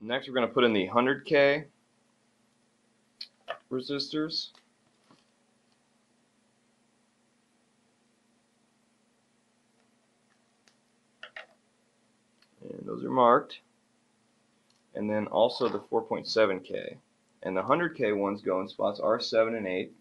Next we're going to put in the 100K resistors. And those are marked. And then also the 4.7K. And the 100K ones go in spots R7 and 8.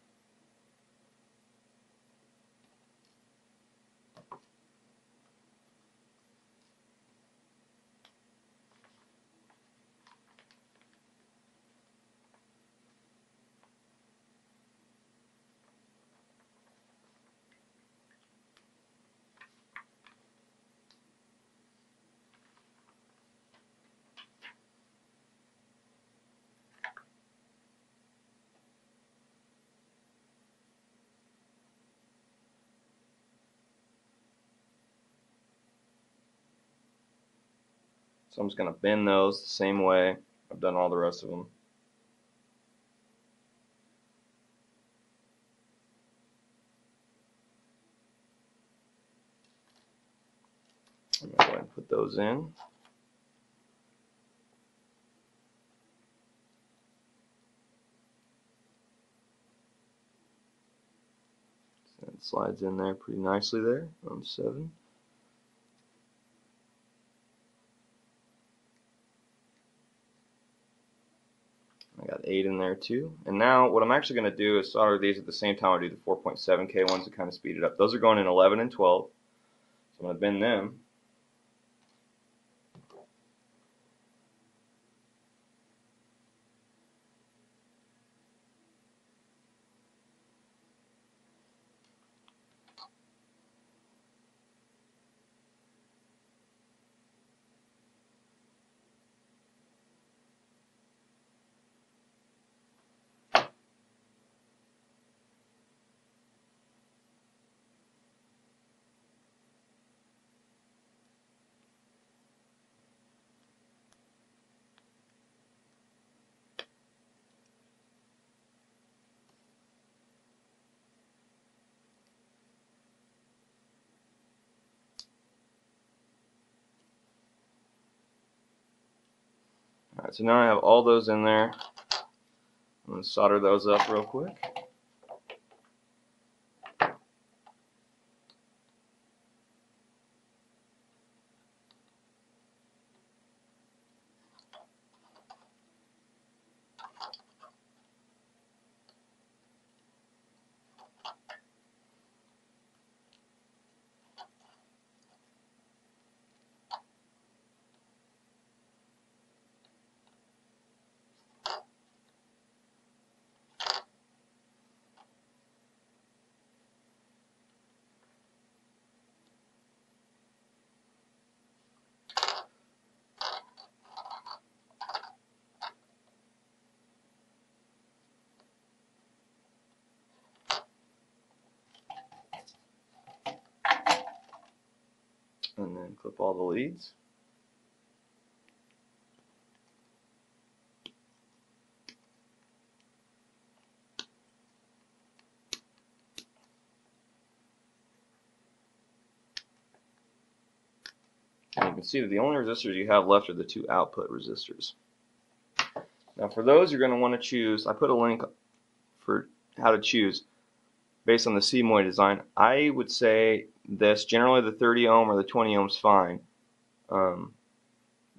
So I'm just going to bend those the same way I've done all the rest of them. I'm going to go ahead and put those in. It slides in there pretty nicely there on 7. 8 in there too. And now what I'm actually going to do is solder these at the same time I do the 4.7K ones to kind of speed it up. Those are going in 11 and 12. So I'm going to bend them. So now I have all those in there. I'm going to solder those up real quick. Clip all the leads. And you can see that the only resistors you have left are the two output resistors. Now for those you're going to want to choose, I put a link for how to choose based on the CMOY design. I would say this. Generally, the 30 ohm or the 20 ohm is fine. Um,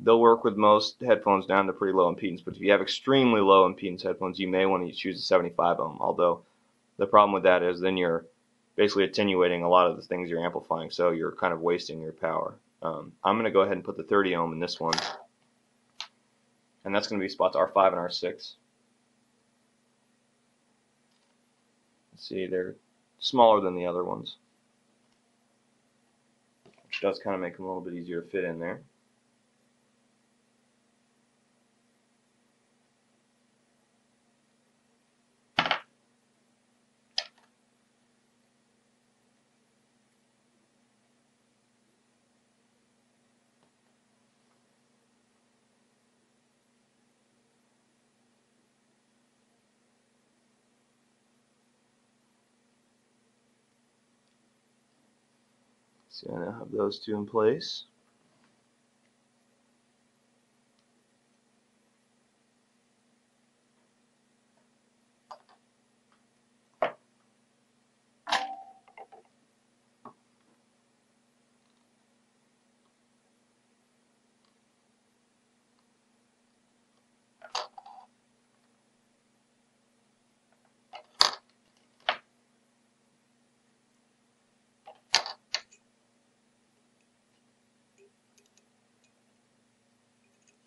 they'll work with most headphones down to pretty low impedance, but if you have extremely low impedance headphones, you may want to choose a 75 ohm. Although the problem with that is then you're basically attenuating a lot of the things you're amplifying, so you're kind of wasting your power. Um, I'm going to go ahead and put the 30 ohm in this one, and that's going to be spots R5 and R6. See, they're smaller than the other ones does kind of make them a little bit easier to fit in there. So I now have those two in place.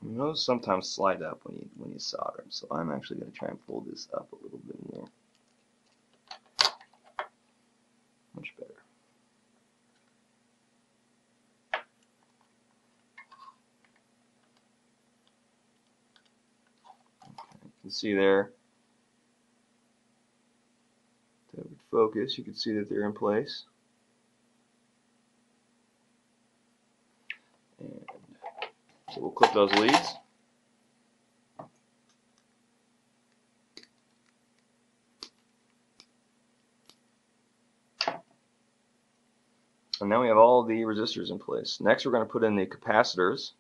Those sometimes slide up when you when you solder them, so I'm actually going to try and pull this up a little bit more. Much better. Okay, you can see there. That would focus. You can see that they're in place. So we'll clip those leads. And now we have all the resistors in place. Next we're going to put in the capacitors.